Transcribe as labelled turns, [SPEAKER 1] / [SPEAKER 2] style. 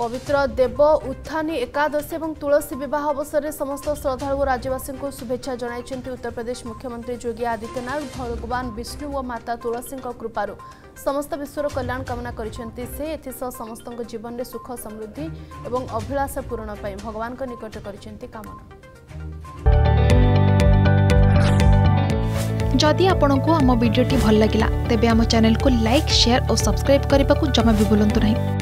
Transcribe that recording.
[SPEAKER 1] ପବିତ୍ର ଦେବ ଉତ୍ଥାନୀ ଏକାଦଶୀ ଏବଂ ତୁଳସୀ ବିବାହ ଅବସରରେ ସମସ୍ତ ଶ୍ରଦ୍ଧାଳୁ ଓ ରାଜ୍ୟବାସୀଙ୍କୁ ଶୁଭେଚ୍ଛା ଜଣାଇଛନ୍ତି ଉତ୍ତରପ୍ରଦେଶ ମୁଖ୍ୟମନ୍ତ୍ରୀ ଯୋଗୀ ଆଦିତ୍ୟନାଥ ଭଗବାନ ବିଷ୍ଣୁ ଓ ମାତା ତୁଳସୀଙ୍କ କୃପାରୁ। ସମସ୍ତ ବିଶ୍ୱର କଲ୍ୟାଣ କାମନା କରିଛନ୍ତି ସେ। ଏଥିସହ ସମସ୍ତଙ୍କ ଜୀବନରେ ସୁଖ ସମୃଦ୍ଧି ଏବଂ ଅଭିଳାଷ ପୂରଣ ପାଇଁ ଭଗବାନଙ୍କ ନିକଟ କରିଛନ୍ତି କାମନା।
[SPEAKER 2] ଯଦି ଆପଣଙ୍କୁ ଆମ ଭିଡ଼ିଓଟି ଭଲ ଲାଗିଲା ତେବେ ଆମ ଚ୍ୟାନେଲକୁ ଲାଇକ୍ ସେୟାର ଓ ସବସ୍କ୍ରାଇବ୍ କରିବାକୁ ଜମା ବି ଭୁଲନ୍ତୁ ନାହିଁ।